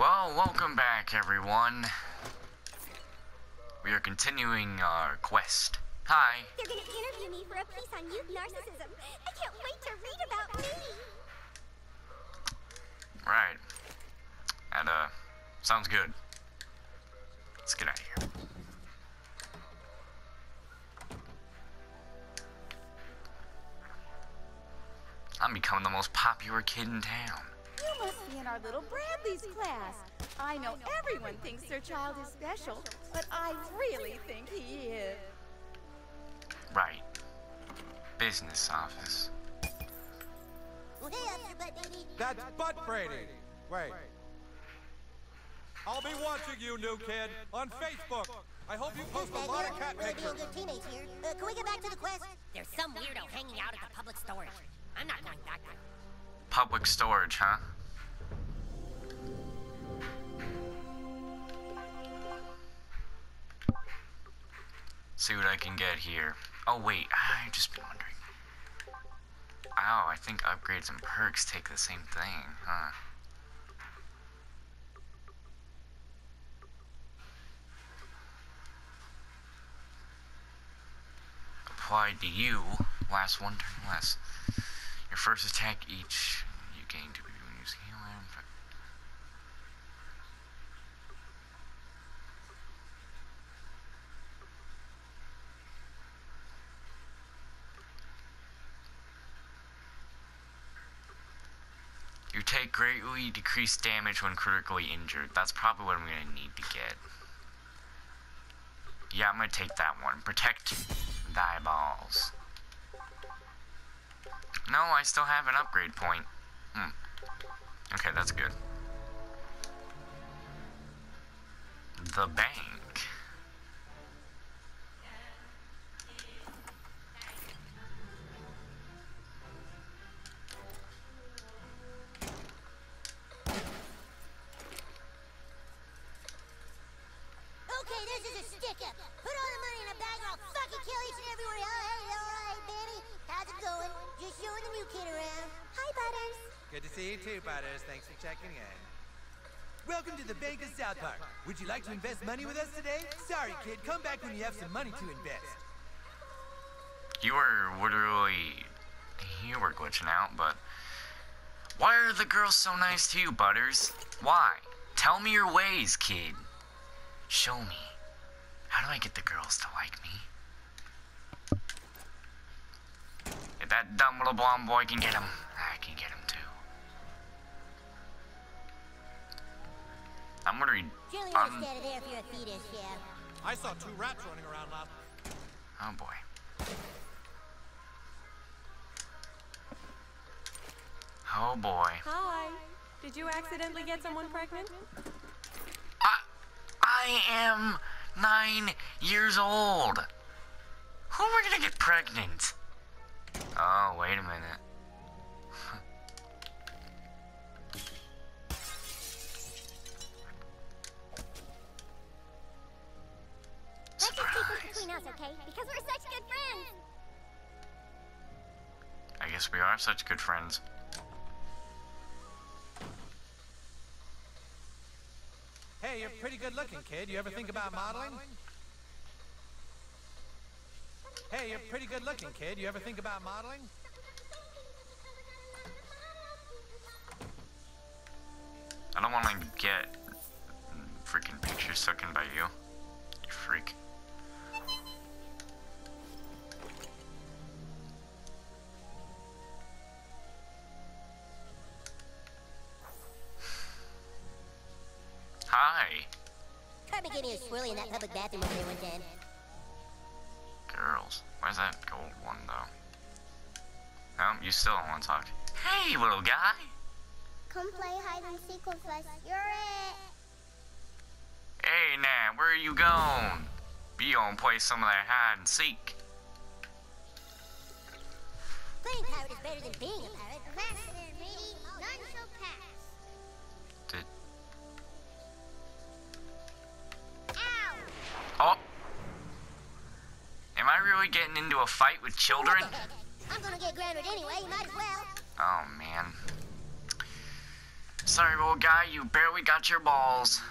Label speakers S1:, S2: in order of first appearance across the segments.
S1: Well, welcome back, everyone. We are continuing our quest. Hi.
S2: They're gonna interview me for a piece on youth narcissism. I can't wait to read about me.
S1: Right. And, uh, sounds good. Let's get out of here. I'm becoming the most popular kid in town.
S3: You must be in our little Bradley's class. I know everyone thinks their child is special, but I really think he is.
S1: Right. Business office.
S2: Well, hey, Officer Butt Baby.
S4: That's Butt Brady. Wait. I'll be watching you, new kid, on Facebook. I hope you post a lot of cat
S2: We're
S4: pictures.
S2: doing good teammates here. Uh, can we get back to the quest?
S5: There's some weirdo hanging out at the public storage. I'm not going back there.
S1: Public storage, huh? See what I can get here. Oh wait, I've just been wondering. Oh, I think upgrades and perks take the same thing, huh? Applied to you, last one turn less. Your first attack each you gain to be used healing. You take greatly decreased damage when critically injured. That's probably what I'm gonna need to get. Yeah, I'm gonna take that one. Protect thy balls. No, I still have an upgrade point. Hmm. Okay, that's good. The bank.
S6: Checking in. Welcome to the Bank of South Park. Would you like to invest money with us today? Sorry, kid. Come back when you have some money to invest.
S1: You were literally. You were glitching out, but. Why are the girls so nice to you, Butters? Why? Tell me your ways, kid. Show me. How do I get the girls to like me? If that dumb little blonde boy can get him, I'm wondering.
S2: Generally,
S1: Um,
S2: stand there if you're a fetus, yeah.
S4: I saw two rats running around last.
S1: Oh boy. Oh boy.
S7: Hi. Did you accidentally get someone pregnant?
S1: I, I am nine years old. Who am I gonna get pregnant? Oh, wait a minute.
S2: Because we're such good friends.
S1: I guess we are such good friends.
S6: Hey, you're pretty good looking, kid. You ever think about modeling? Hey, you're pretty good looking, kid. You ever think about modeling?
S1: I don't want to get freaking pictures taken by you. You freak.
S2: Cartman gave me a swirly in that public bathroom over there one time.
S1: girls. Where's that gold one though? No, you still don't want to talk. Hey, little guy.
S2: Come play hide and seek with us. You're it.
S1: Hey, now, where are you going? Be gonna play some of that hide and seek.
S2: Playing pirate is better than being a pirate. Faster, matey. None
S1: really getting into a fight with children?
S2: What the heck? I'm gonna get grounded anyway. Might as well.
S1: Oh man. Sorry, old guy, you barely got your balls.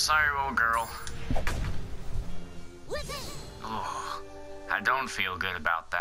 S1: Sorry, old girl. Ugh, I don't feel good about that.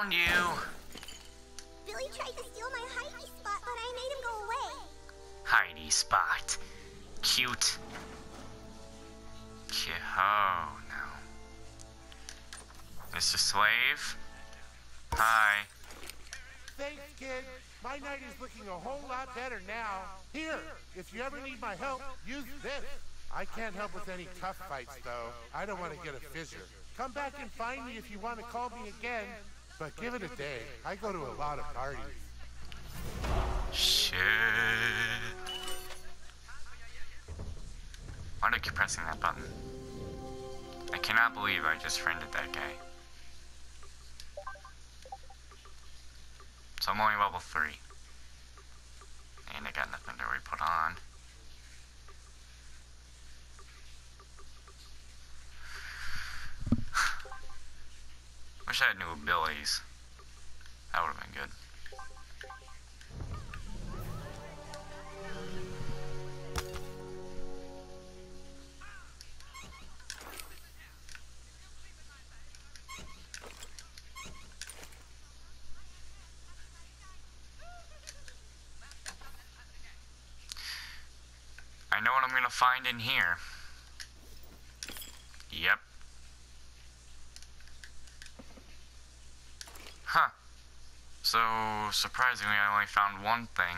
S1: Found you.
S5: Billy tried to steal my hidey spot, but I made him go away.
S1: Heidi Spot. Cute. Ki- Oh, no. Mr. Slave? Hi.
S6: Thanks, kid. My night is looking a whole lot better now. Here, if you ever need my help, use this. I can't help with any tough fights, though. I don't want to get a fissure. Come back and find me if you want to call me again. But give it a day. I go to a lot of parties.
S1: Shit. Why do I keep pressing that button? I cannot believe I just friended that guy. So I'm only level 3. And I got nothing to really put on. Wish I had new abilities. That would have been good. I know what I'm gonna find in here. Yep. Huh. So, surprisingly, I only found one thing.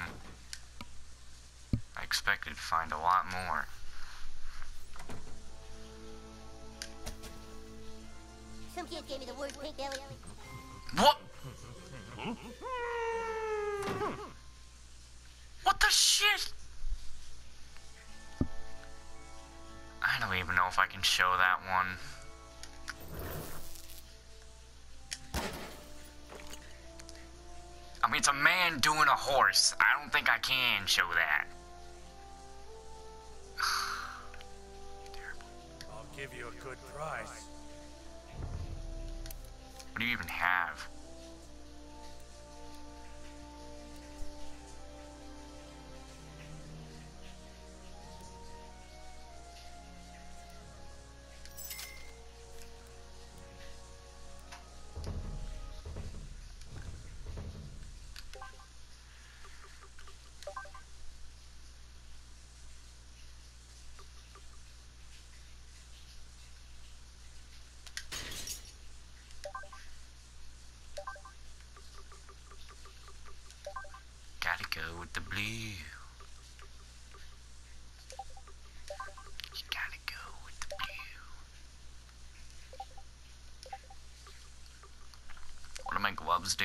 S1: I expected to find a lot more.
S5: Some kid gave me the word pink belly.
S1: What? What the shit? I don't even know if I can show that one. I mean, it's a man doing a horse. I don't think I can show that.
S4: I'll give you a good price.
S1: What do you even have? Go with the blue. You gotta go with the blue. What do my gloves do?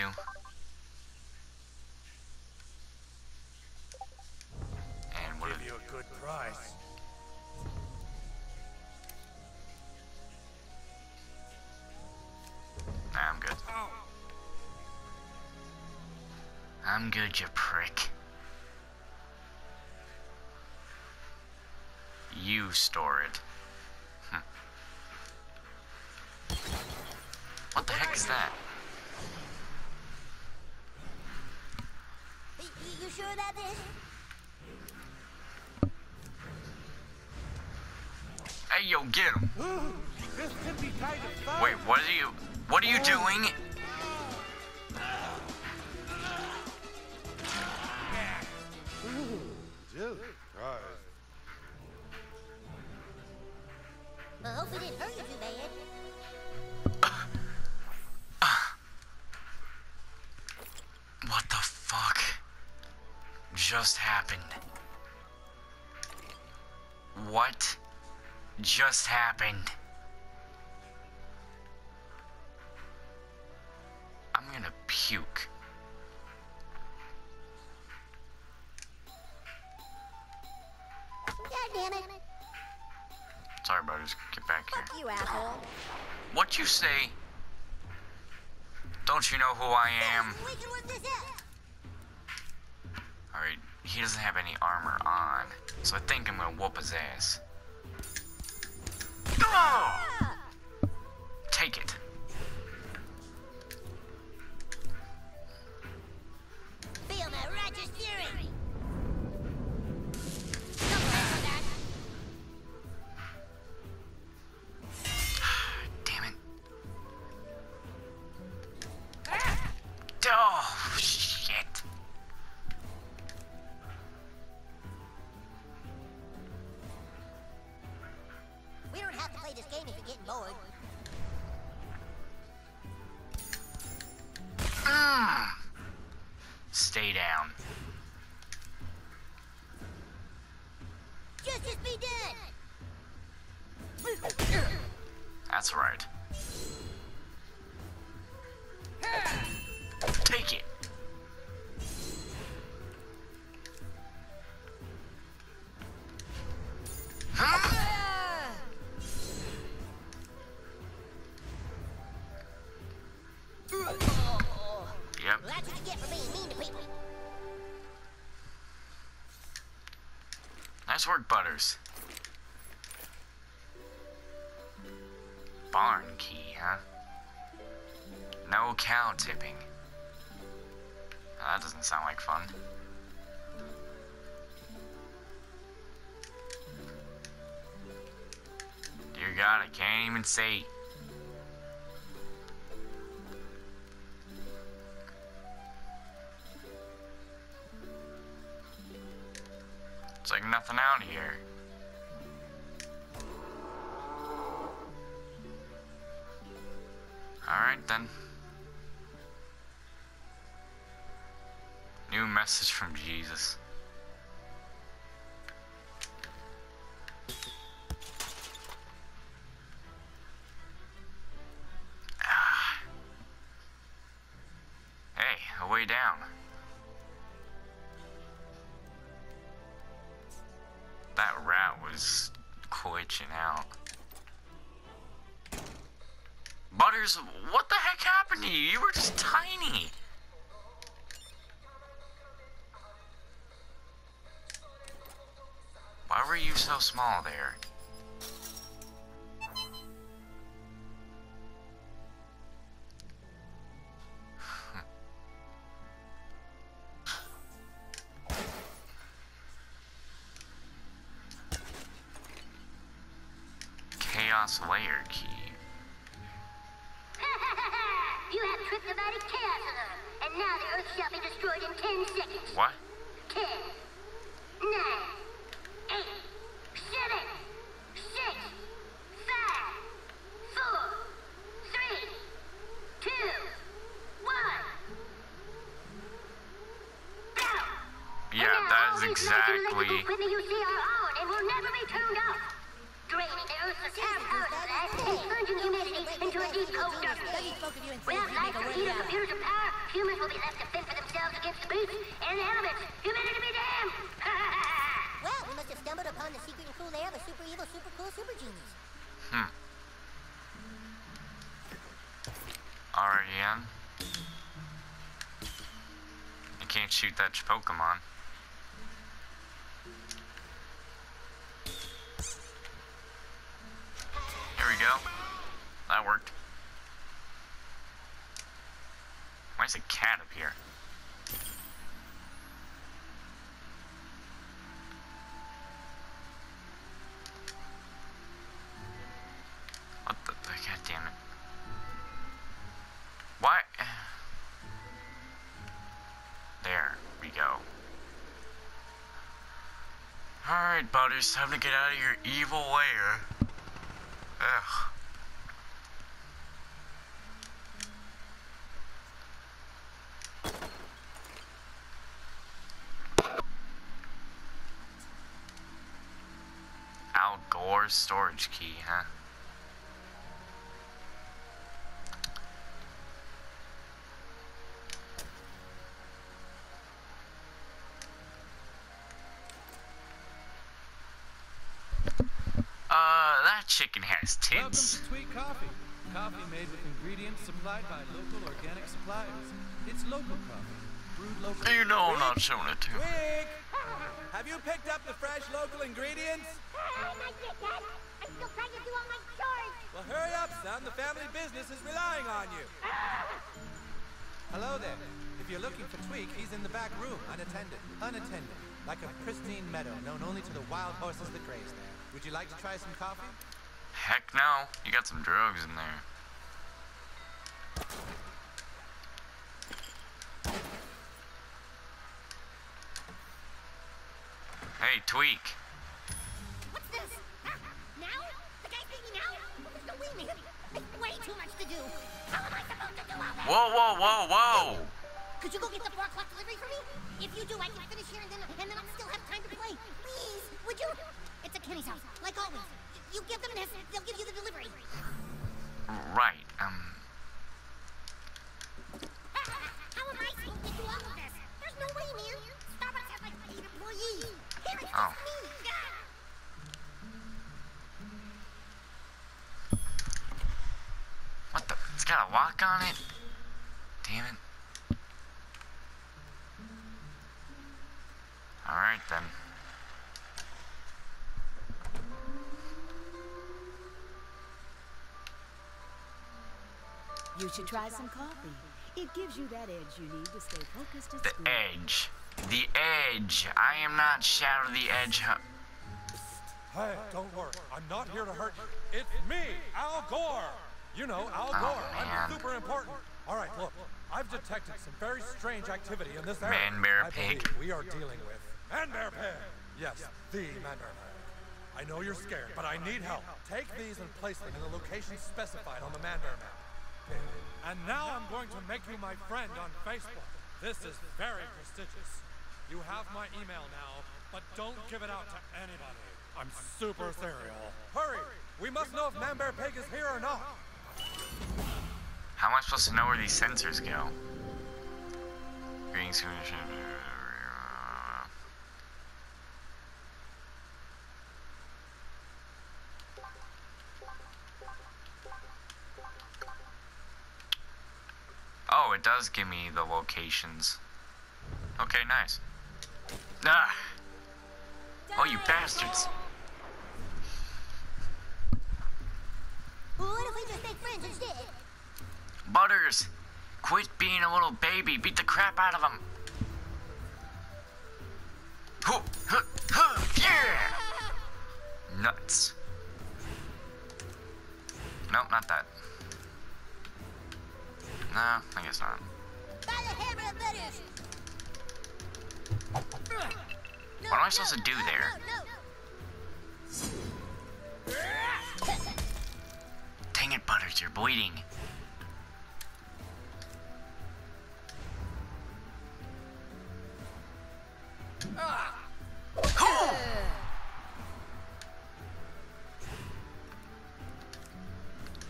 S1: And what
S4: Give you a good price.
S1: Nah, I'm good. Oh. I'm good, you store it. Hm. What the heck is that?
S2: You, sure about this?
S1: Hey, yo, get him. Wait, what are you, what are you doing? Just happened? What just happened? I'm gonna puke.
S2: God damn it.
S1: Sorry, buddies. Get back here.
S3: Fuck you, asshole.
S1: What you say? Don't you know who I am?
S2: We can work this out.
S1: Alright, he doesn't have any armor on, so I think I'm gonna whoop his ass. Oh!
S2: If you're getting bored.
S1: Nice work, Butters. Barn key, huh? No cow tipping. Oh, that doesn't sound like fun. Dear God, I can't even see. Way down. That rat was glitching out. Butters, what the heck happened to you? You were just tiny. Why were you so small there? Exactly.
S2: equipment you see are on and will never be turned off. Draining the Earth's entire power supply and plunging humanity into a deep cold darkness. Without light or heat or computers or power, humans will be left to fend for themselves against the beasts and the elements. Humanity be damned! well, we must have stumbled upon the secret and cool lair of a super evil, super cool, super genius.
S1: Hmm. Alright, Ian. You can't shoot that Pokemon. Alright, Butters, time to get out of your evil lair. Ugh. Al Gore's storage key, huh?
S8: Ingredients supplied by local organic suppliers. It's local coffee, brewed locally.
S1: You know I'm not showing it to. you.
S6: Tweek! Have you picked up the fresh local ingredients?
S2: Not yet, Dad. I'm still trying to do all my chores.
S6: Well, hurry up, son. The family business is relying on you. Hello there. If you're looking for Tweek, he's in the back room, unattended. Unattended. Like a pristine meadow known only to the wild horses that graze there. Would you like to try some coffee?
S1: Heck no. You got some drugs in there. Hey, Tweek.
S5: What's this? Now? The guy's me now? Man. It's way too much to do. How am I supposed to do all that?
S1: Whoa, whoa, whoa, whoa!
S5: Could you go get the 4 o'clock delivery for me? If you do, I can finish here and then, and then I'll still have time to play. Please, would you? It's at Kenny's house, like always. You give them this, they'll give you the delivery.
S1: Right, um,
S5: It's
S1: lock on it? Damn it. Alright then.
S3: You should try some coffee. It gives you that edge you need to stay focused at
S1: The
S3: school.
S1: edge. The edge. I am not Shadow the Edge. Huh?
S4: Hey, don't worry. I'm not here to hurt you. It's me, Al Gore. You know, Al
S1: Oh,
S4: Gore.
S1: man.
S4: I'm super important. All right, look. I've detected some very strange activity in this area.
S1: Man, bear, pig.
S4: we are dealing with Man Bear Pig. Yes, the Man Bear Pig. I know you're scared, but I need help. Take these and place them in the location specified on the Man Bear map. And now I'm going to make you my friend on Facebook. This is very prestigious. You have my email now, but don't give it out to anybody. I'm super serial. Hurry! We must know if Man Bear Pig is here or not.
S1: How am I supposed to know where these sensors go? Oh, it does give me the locations. Okay, nice. Ah! Oh, you bastards!
S2: What if we just make friends instead?
S1: Butters! Quit being a little baby. Beat the crap out of him. Yeah! Nuts. Nope, not that. No, I guess not. What am I supposed to do there? Dang it, Butters, you're bleeding.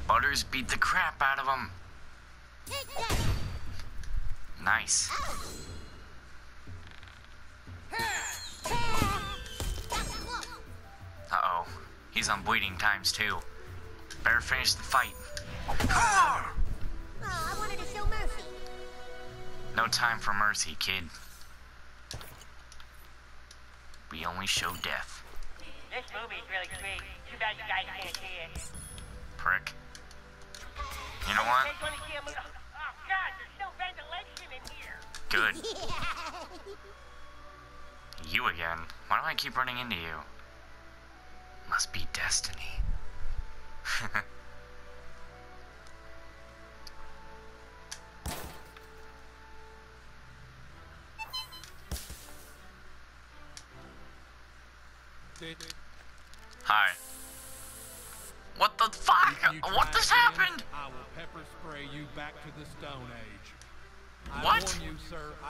S1: Butters beat the crap out of him. Nice.
S2: That was close.
S1: Uh oh. He's on bleeding times too. Better finish the fight.
S2: Oh, I wanted to show mercy.
S1: No time for mercy, kid. We only show death.
S9: This movie's really sweet. Too bad you guys can't see it.
S1: Prick. You know what?
S9: Take one of them- Oh, God, there's no ventilation in here.
S1: Good. You again. Why do I keep running into you? Must be destiny.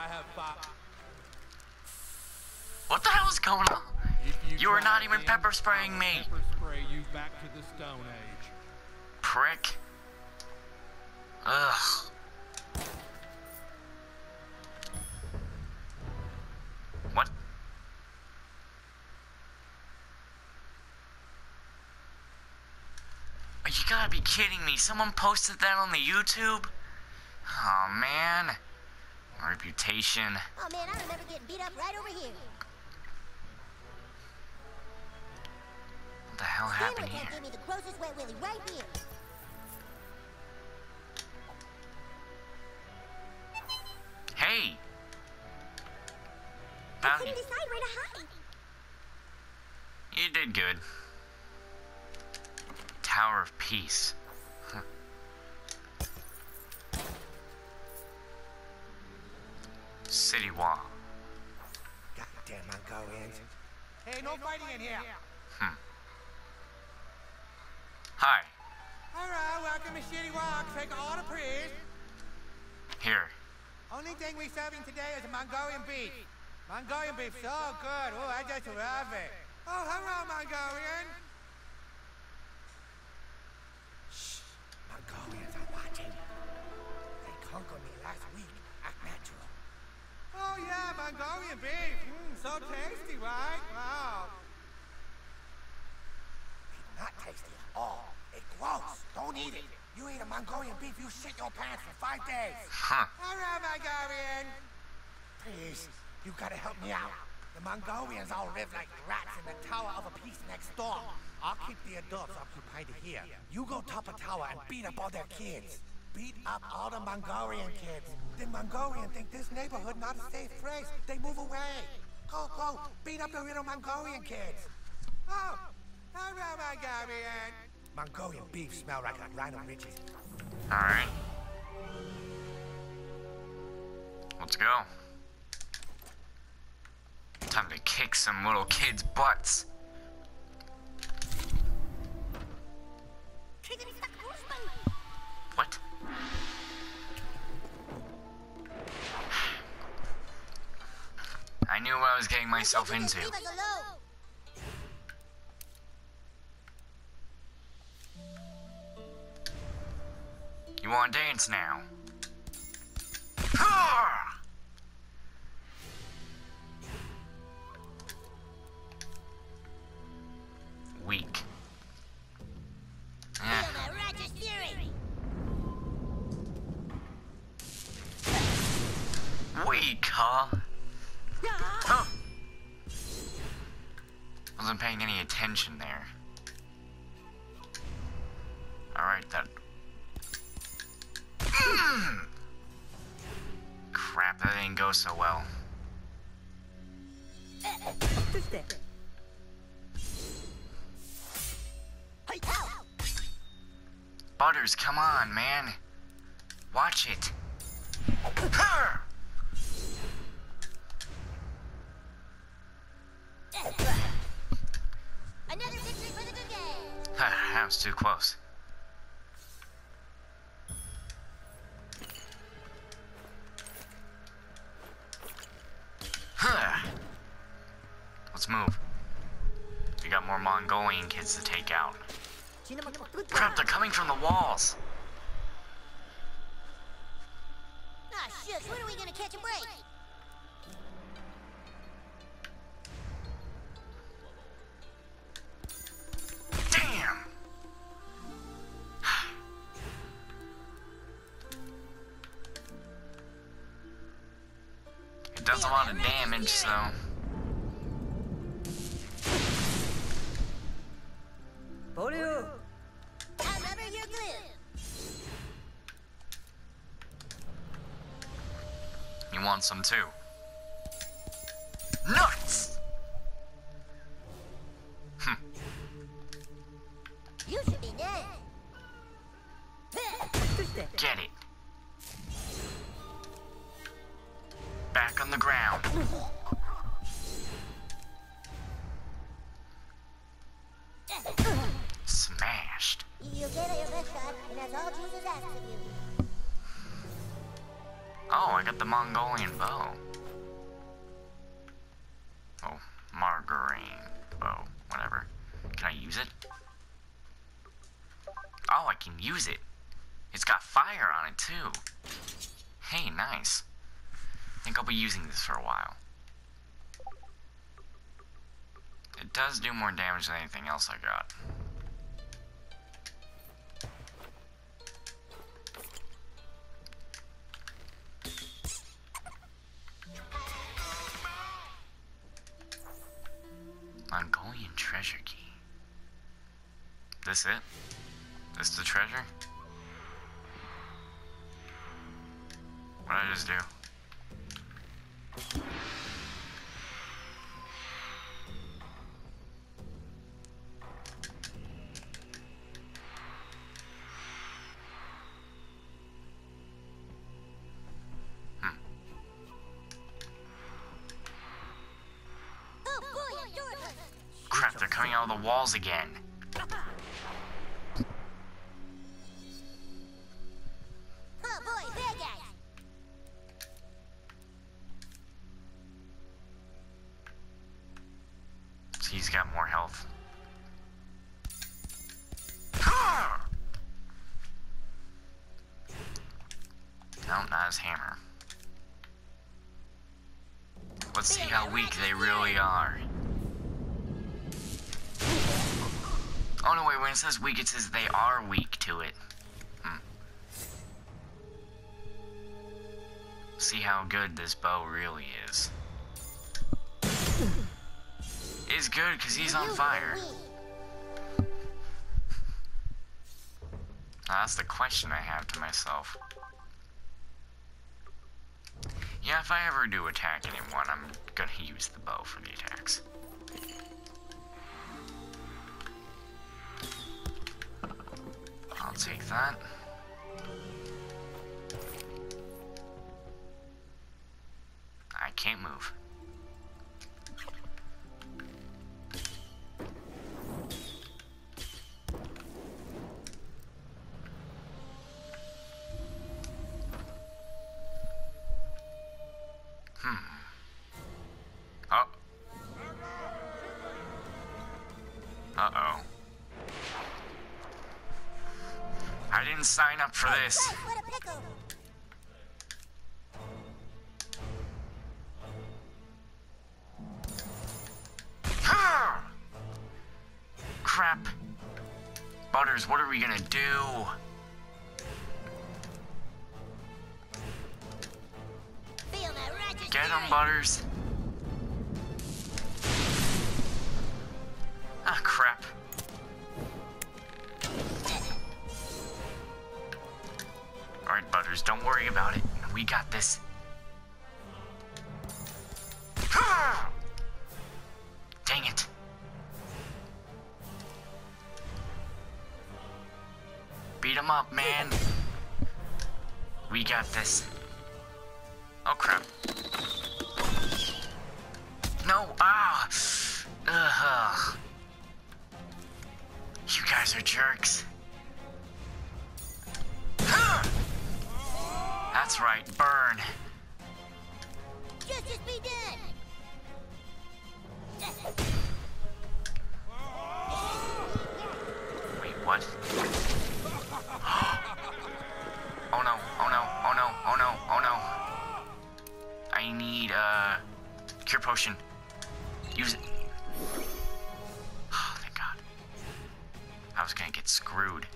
S10: have five.
S1: What the hell is going on?
S10: If
S1: You are not even pepper spraying me.
S10: Pepper spray you back to the Stone Age.
S1: Prick. Ugh. What? You gotta be kidding me. Someone posted that on the YouTube? Oh, man. Reputation.
S5: Oh man, I remember getting beat up right over here.
S1: What the hell happened here?
S5: gave me the grossest wet willy right here.
S1: Hey!
S5: I couldn't decide where to hide.
S1: You did good. Tower of Peace. City Wall.
S6: Goddamn Mongolians. Hey, no fighting in here.
S1: Hmm. Hi.
S6: Alright, welcome to Shitty Wok. Take order, please.
S1: Here.
S6: Only thing we're serving today is Mongolian beef. Mongolian beef, so good. Oh, I just love it. Oh, hello, Mongolian. Yeah, Mongolian beef. Mmm, so tasty, right? Wow. It's not tasty at all. It's gross. Don't eat it. You eat a Mongolian beef, you shit your pants for five days.
S1: Huh.
S6: All right, Mongolian. Please, you gotta help me out. The Mongolians all live like rats in the tower of a piece next door. I'll keep the adults occupied here. You go top a tower and beat up all their kids. Beat up all the Mongolian kids. The Mongolian think this neighborhood not a safe place. They move away. Go, go, beat up the little Mongolian kids. Oh, oh, oh hello, Mongolian. Mongolian beef smell like a rhino riches.
S1: Alright. Let's go. Time to kick some little kids' butts. Knew what I was getting myself into. You want to dance now? Any there. Alright, that. Mm. Crap, that didn't go so well. Butters, come on, man. Watch it. Huh. Was too close. Huh. Let's move. We got more Mongolian kids to take out. Crap, they're coming from the walls.
S5: Ah, shucks, when are we gonna catch a break?
S1: does a lot of damage,
S5: though. You
S1: want some too? Use it. It's got fire on it too. Hey, nice. I think I'll be using this for a while. It does do more damage than anything else I got. Mongolian treasure key. This it? This the treasure? What did I just do?
S5: Boy, a door open.
S1: Crap, they're coming out of the walls again. It says weak, it says they are weak to it. Hmm. See how good this bow really is. It's good because he's on fire. Now, that's the question I have to myself. Yeah, if I ever do attack anyone, I'm gonna use the bow for the attacks. Take that. I can't move. This. Crap. Butters, what are we gonna do? Get him. Butters. Ah, crap. Don't worry about it. We got this. What? oh no, oh no, oh no, oh no, oh no. I need, uh, cure potion. Use it. Oh, thank God. I was gonna get screwed.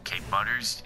S1: Okay, Butters.